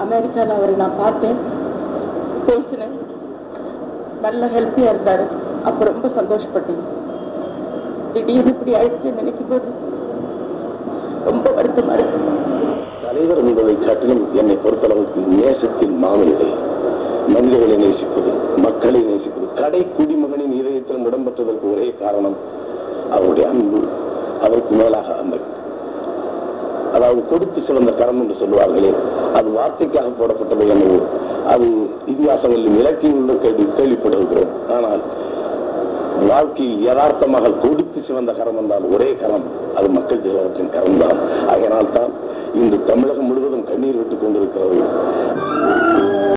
அமெரிக்காவில் அவரை நான் பார்த்தேன். பேசினேன். நல்ல ஹெல்த்தியாக இருந்தார். அப்ப ரொம்ப சந்தோஷப்பட்டேன். திடீர்னு இப்படி ஆயிடுச்சுன்னு நினைக்கும் போது ரொம்ப வருத்தமா இருக்கு. தலைவர் என்பதை காட்டிலும் என்னை பொறுத்தளவுக்கு நேசத்தின் மாமனிதை மனிதர்களை நேசிப்பது மக்களை நேசிப்பது கடை குடிமகனின் இதயத்திலும் இடம்பெற்றதற்கு ஒரே காரணம் அவருடைய அன்பு. அதற்கு மேலாக அந்த அதாவது கொடுத்து சிறந்த கரம் என்று சொல்வார்களே அது வார்த்தைக்காக போடப்பட்டது எனவே அது இதிகாசங்களிலும் இலக்கியங்களிலும் கேள்வி கேள்விப்படுகிறோம் ஆனால் வாழ்க்கையில் யதார்த்தமாக கொடுத்து சிறந்த கரம் என்றால் ஒரே கரம் அது மக்கள் திலகத்தின் கரம் தான் அதனால் தான் இன்று தமிழ்